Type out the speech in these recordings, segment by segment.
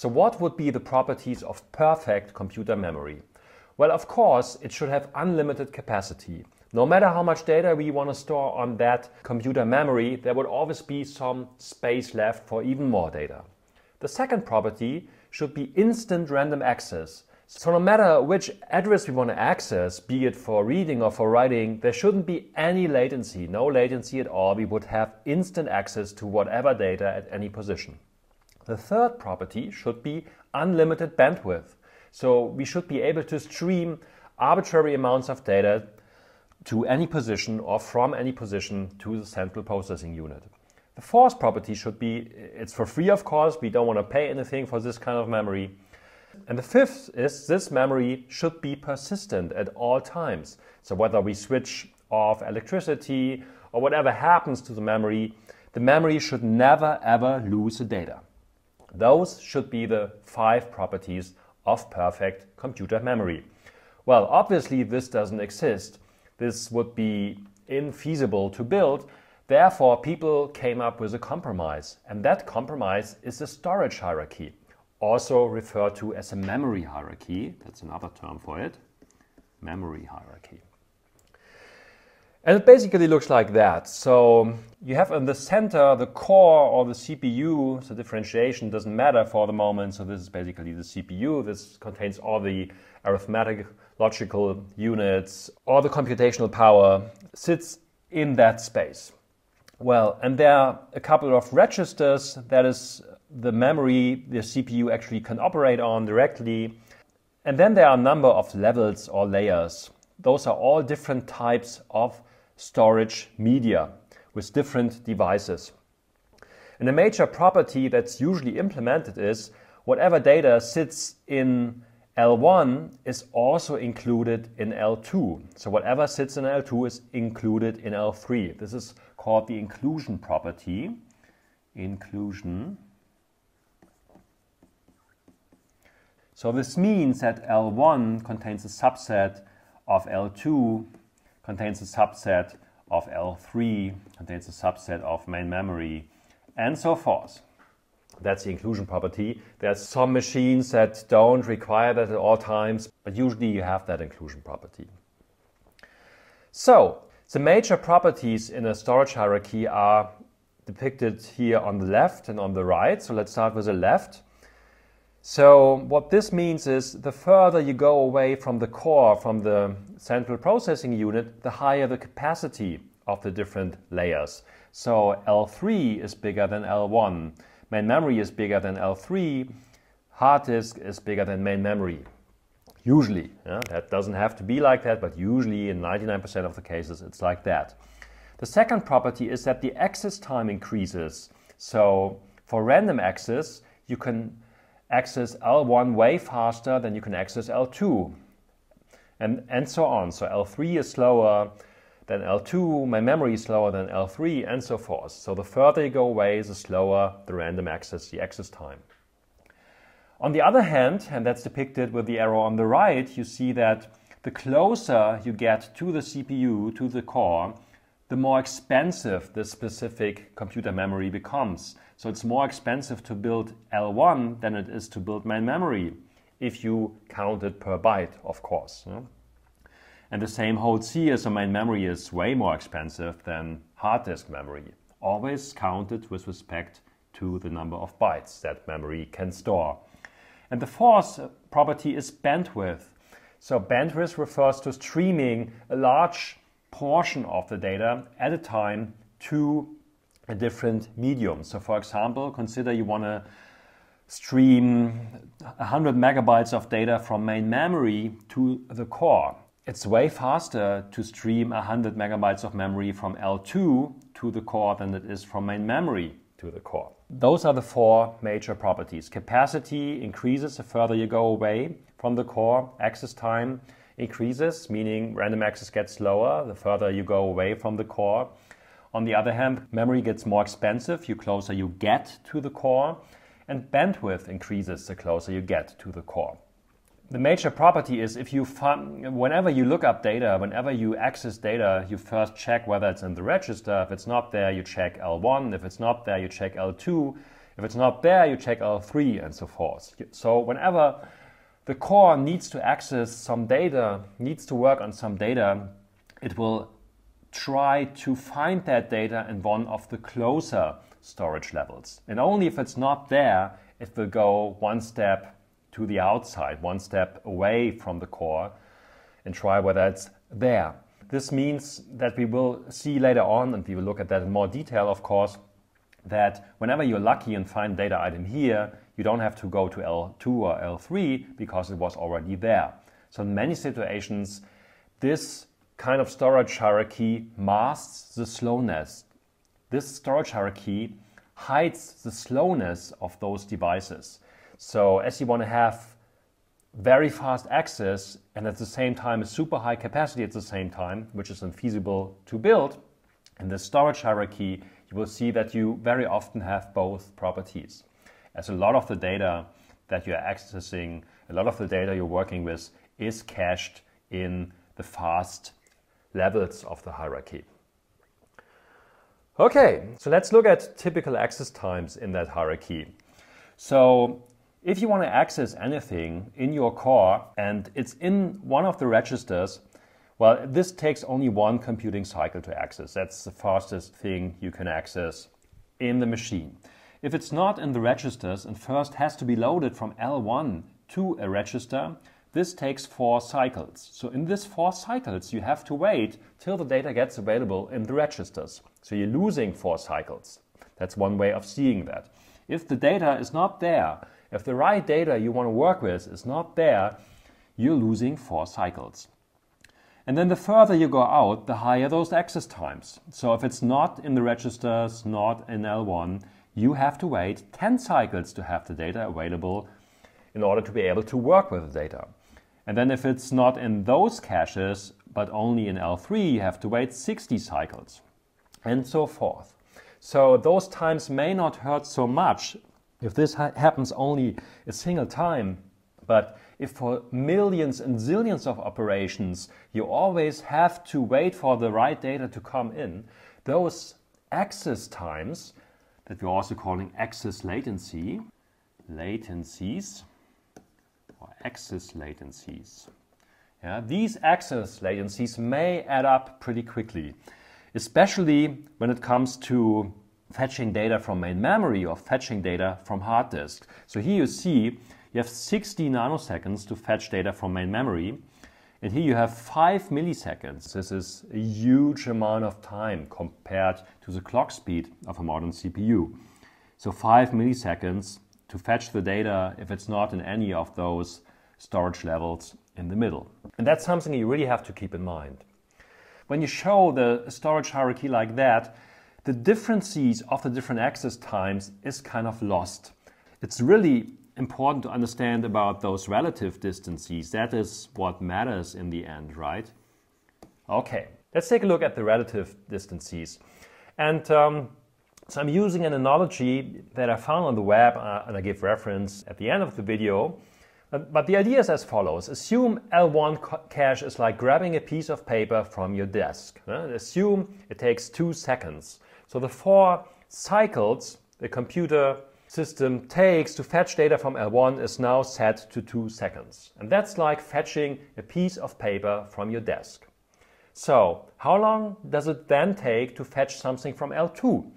So what would be the properties of perfect computer memory? Well, of course, it should have unlimited capacity. No matter how much data we want to store on that computer memory, there would always be some space left for even more data. The second property should be instant random access. So no matter which address we want to access, be it for reading or for writing, there shouldn't be any latency, no latency at all. We would have instant access to whatever data at any position. The third property should be unlimited bandwidth. So we should be able to stream arbitrary amounts of data to any position or from any position to the central processing unit. The fourth property should be it's for free, of course. We don't want to pay anything for this kind of memory. And the fifth is this memory should be persistent at all times. So whether we switch off electricity or whatever happens to the memory, the memory should never ever lose the data. Those should be the five properties of perfect computer memory. Well, obviously this doesn't exist this would be infeasible to build. Therefore, people came up with a compromise, and that compromise is the storage hierarchy, also referred to as a memory hierarchy. That's another term for it memory hierarchy. And it basically looks like that. So you have in the center the core or the CPU. So differentiation doesn't matter for the moment. So this is basically the CPU. This contains all the arithmetic logical units, all the computational power sits in that space. Well, and there are a couple of registers that is the memory the CPU actually can operate on directly. And then there are a number of levels or layers. Those are all different types of storage media with different devices. And a major property that's usually implemented is whatever data sits in L1 is also included in L2. So whatever sits in L2 is included in L3. This is called the inclusion property. Inclusion. So this means that L1 contains a subset of L2, contains a subset of L3, contains a subset of main memory, and so forth. That's the inclusion property. There's some machines that don't require that at all times, but usually you have that inclusion property. So, the major properties in a storage hierarchy are depicted here on the left and on the right. So let's start with the left. So what this means is the further you go away from the core, from the central processing unit, the higher the capacity of the different layers. So L3 is bigger than L1 main memory is bigger than L3, hard disk is bigger than main memory. Usually, yeah? that doesn't have to be like that, but usually in 99% of the cases it's like that. The second property is that the access time increases. So for random access, you can access L1 way faster than you can access L2, and, and so on. So L3 is slower, than L2, main memory is slower than L3, and so forth. So the further you go away, the slower the random access, the access time. On the other hand, and that's depicted with the arrow on the right, you see that the closer you get to the CPU, to the core, the more expensive the specific computer memory becomes. So it's more expensive to build L1 than it is to build main memory, if you count it per byte, of course. And the same holds here, so main memory is way more expensive than hard disk memory, always counted with respect to the number of bytes that memory can store. And the fourth property is bandwidth. So bandwidth refers to streaming a large portion of the data at a time to a different medium. So for example, consider you want to stream 100 megabytes of data from main memory to the core. It's way faster to stream 100 megabytes of memory from L2 to the core than it is from main memory to the core. Those are the four major properties. Capacity increases the further you go away from the core. Access time increases, meaning random access gets slower the further you go away from the core. On the other hand, memory gets more expensive the closer you get to the core, and bandwidth increases the closer you get to the core. The major property is if you whenever you look up data, whenever you access data, you first check whether it's in the register. If it's not there, you check L1. If it's not there, you check L2. If it's not there, you check L3 and so forth. So whenever the core needs to access some data, needs to work on some data, it will try to find that data in one of the closer storage levels. And only if it's not there, it will go one step to the outside, one step away from the core and try whether it's there. This means that we will see later on, and we will look at that in more detail, of course, that whenever you're lucky and find data item here, you don't have to go to L2 or L3 because it was already there. So in many situations, this kind of storage hierarchy masks the slowness. This storage hierarchy hides the slowness of those devices. So as you want to have very fast access and at the same time a super high capacity at the same time, which is infeasible to build, in the storage hierarchy, you will see that you very often have both properties. As a lot of the data that you're accessing, a lot of the data you're working with is cached in the fast levels of the hierarchy. Okay, so let's look at typical access times in that hierarchy. So if you want to access anything in your core and it's in one of the registers, well, this takes only one computing cycle to access. That's the fastest thing you can access in the machine. If it's not in the registers and first has to be loaded from L1 to a register, this takes four cycles. So in this four cycles, you have to wait till the data gets available in the registers. So you're losing four cycles. That's one way of seeing that. If the data is not there, if the right data you want to work with is not there, you're losing four cycles. And then the further you go out, the higher those access times. So if it's not in the registers, not in L1, you have to wait 10 cycles to have the data available in order to be able to work with the data. And then if it's not in those caches, but only in L3, you have to wait 60 cycles, and so forth. So those times may not hurt so much if this ha happens only a single time, but if for millions and zillions of operations you always have to wait for the right data to come in, those access times that we're also calling access latency, latencies, or access latencies. Yeah, these access latencies may add up pretty quickly, especially when it comes to fetching data from main memory or fetching data from hard disk. So here you see you have 60 nanoseconds to fetch data from main memory. And here you have 5 milliseconds. This is a huge amount of time compared to the clock speed of a modern CPU. So 5 milliseconds to fetch the data if it's not in any of those storage levels in the middle. And that's something you really have to keep in mind. When you show the storage hierarchy like that, the differences of the different access times is kind of lost. It's really important to understand about those relative distances. That is what matters in the end, right? Okay, let's take a look at the relative distances. And um, so I'm using an analogy that I found on the web uh, and I give reference at the end of the video. But, the idea is as follows. Assume L1 cache is like grabbing a piece of paper from your desk. Assume it takes two seconds. So the four cycles the computer system takes to fetch data from L1 is now set to two seconds. And that's like fetching a piece of paper from your desk. So how long does it then take to fetch something from L2?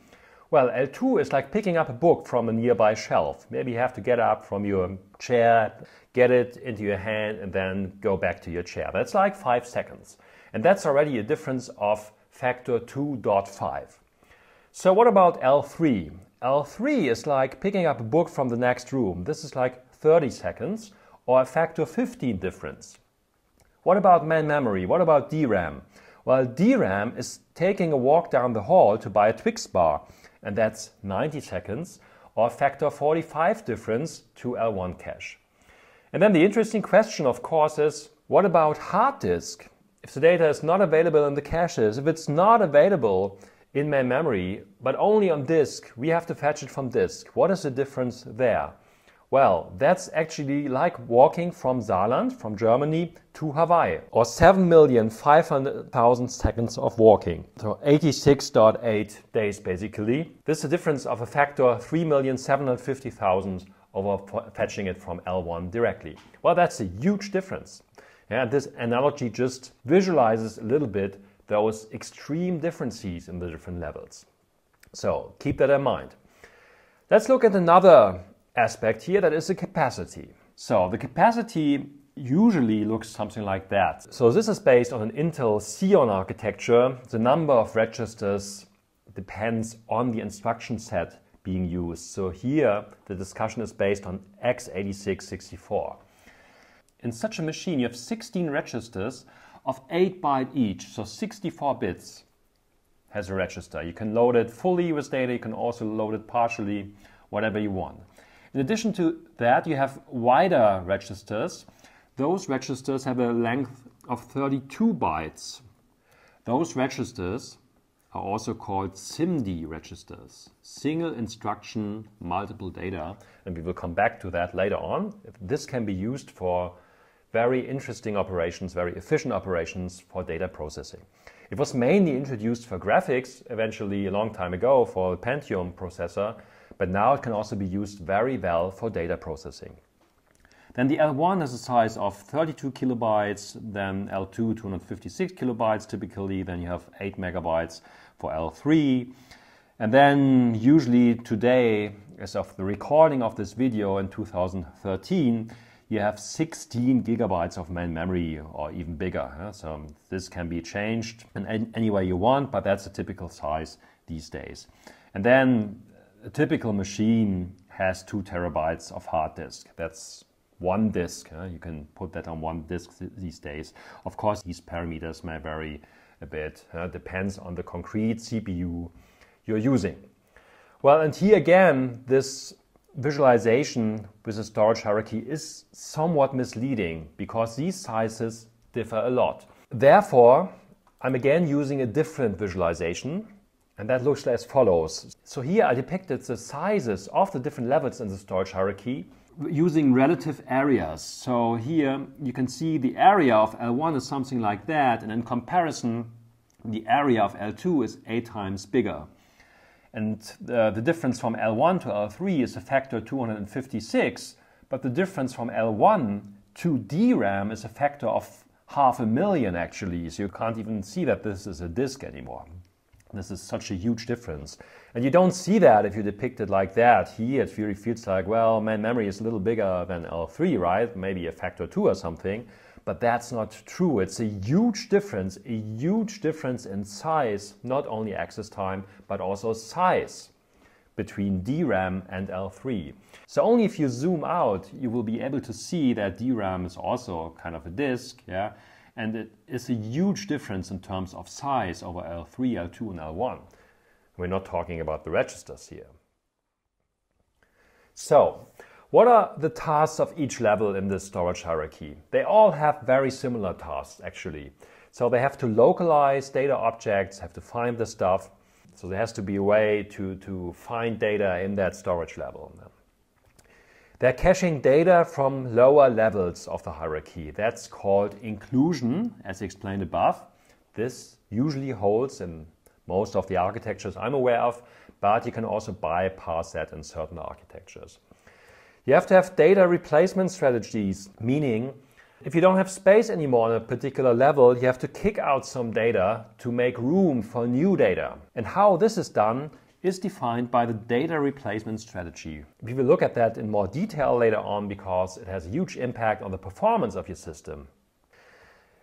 Well, L2 is like picking up a book from a nearby shelf. Maybe you have to get up from your chair, get it into your hand, and then go back to your chair. That's like five seconds. And that's already a difference of factor 2.5. So what about L3? L3 is like picking up a book from the next room. This is like 30 seconds or a factor 15 difference. What about main memory? What about DRAM? Well, DRAM is taking a walk down the hall to buy a Twix bar, and that's 90 seconds or a factor 45 difference to L1 cache. And then the interesting question, of course, is what about hard disk? If the data is not available in the caches, if it's not available in main memory, but only on disk. We have to fetch it from disk. What is the difference there? Well, that's actually like walking from Saarland, from Germany, to Hawaii, or 7,500,000 seconds of walking. So 86.8 days basically. This is a difference of a factor 3,750,000 over fetching it from L1 directly. Well, that's a huge difference. Yeah, this analogy just visualizes a little bit those extreme differences in the different levels. So keep that in mind. Let's look at another aspect here that is the capacity. So the capacity usually looks something like that. So this is based on an Intel Xeon architecture. The number of registers depends on the instruction set being used. So here the discussion is based on x86-64. In such a machine you have 16 registers of 8 byte each, so 64 bits has a register. You can load it fully with data, you can also load it partially, whatever you want. In addition to that, you have wider registers. Those registers have a length of 32 bytes. Those registers are also called SIMD registers, single instruction multiple data, and we will come back to that later on. This can be used for very interesting operations, very efficient operations for data processing. It was mainly introduced for graphics eventually a long time ago for the Pentium processor, but now it can also be used very well for data processing. Then the L1 has a size of 32 kilobytes, then L2 256 kilobytes typically, then you have 8 megabytes for L3. And then usually today, as of the recording of this video in 2013, you have 16 gigabytes of main memory or even bigger. So this can be changed in any way you want, but that's a typical size these days. And then a typical machine has two terabytes of hard disk. That's one disk. You can put that on one disk th these days. Of course, these parameters may vary a bit. Depends on the concrete CPU you're using. Well, and here again, this visualization with the storage hierarchy is somewhat misleading because these sizes differ a lot. Therefore, I'm again using a different visualization and that looks as follows. So here I depicted the sizes of the different levels in the storage hierarchy using relative areas. So here you can see the area of L1 is something like that, and in comparison, the area of L2 is eight times bigger. And the, the difference from L1 to L3 is a factor 256, but the difference from L1 to DRAM is a factor of half a million actually, so you can't even see that this is a disk anymore. This is such a huge difference. And you don't see that if you depict it like that. Here it really feels like, well, main memory is a little bigger than L3, right? Maybe a factor two or something. But that's not true. It's a huge difference, a huge difference in size, not only access time, but also size between DRAM and L3. So only if you zoom out, you will be able to see that DRAM is also kind of a disk, yeah? And it is a huge difference in terms of size over L3, L2, and L1. We're not talking about the registers here. So, what are the tasks of each level in this storage hierarchy? They all have very similar tasks, actually. So they have to localize data objects, have to find the stuff. So there has to be a way to, to find data in that storage level. They're caching data from lower levels of the hierarchy. That's called inclusion, as explained above. This usually holds in most of the architectures I'm aware of, but you can also bypass that in certain architectures. You have to have data replacement strategies, meaning if you don't have space anymore on a particular level, you have to kick out some data to make room for new data. And how this is done is defined by the data replacement strategy. We will look at that in more detail later on because it has a huge impact on the performance of your system.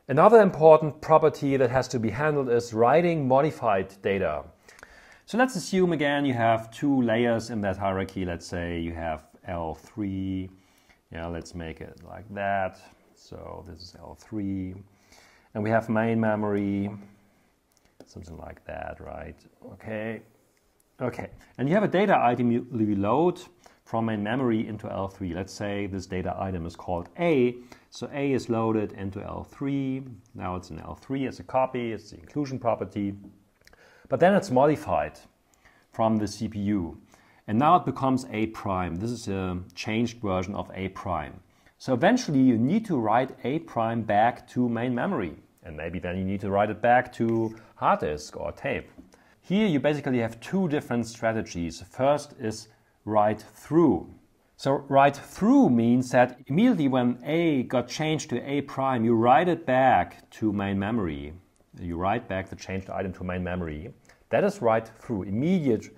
Another important property that has to be handled is writing modified data. So let's assume again you have two layers in that hierarchy. Let's say you have L3. Yeah, let's make it like that. So this is L3. And we have main memory, something like that, right? Okay. Okay, and you have a data item you load from main memory into L3. Let's say this data item is called A. So A is loaded into L3. Now it's in L3 as a copy, it's the inclusion property. But then it's modified from the CPU. And now it becomes A prime. This is a changed version of A prime. So eventually you need to write A prime back to main memory. And maybe then you need to write it back to hard disk or tape. Here you basically have two different strategies. First is write through. So write through means that immediately when A got changed to A prime, you write it back to main memory. You write back the changed item to main memory. That is write through, immediate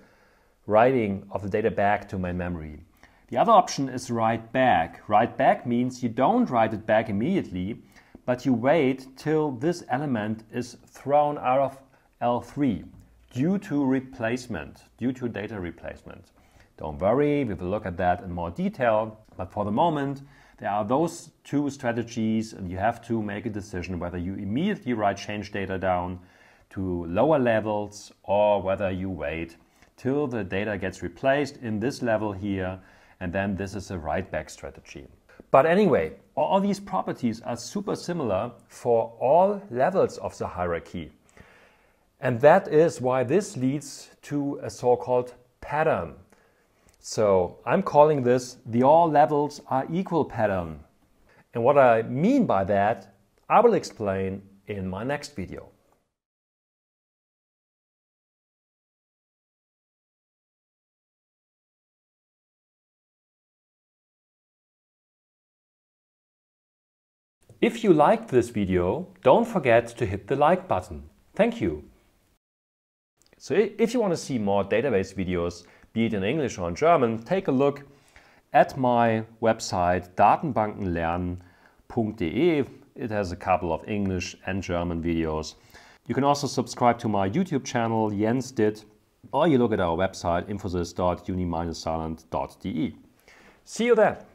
writing of the data back to main memory. The other option is write back. Write back means you don't write it back immediately, but you wait till this element is thrown out of L3 due to replacement, due to data replacement. Don't worry, we will look at that in more detail, but for the moment, there are those two strategies, and you have to make a decision whether you immediately write change data down to lower levels or whether you wait till the data gets replaced in this level here, and then this is a write back strategy. But anyway, all these properties are super similar for all levels of the hierarchy. And that is why this leads to a so-called pattern. So I'm calling this the all levels are equal pattern. And what I mean by that, I will explain in my next video. If you liked this video, don't forget to hit the like button. Thank you. So if you want to see more database videos, be it in English or in German, take a look at my website datenbankenlernen.de. It has a couple of English and German videos. You can also subscribe to my YouTube channel, Jens Dit, or you look at our website infosys.uni-saarland.de. See you there!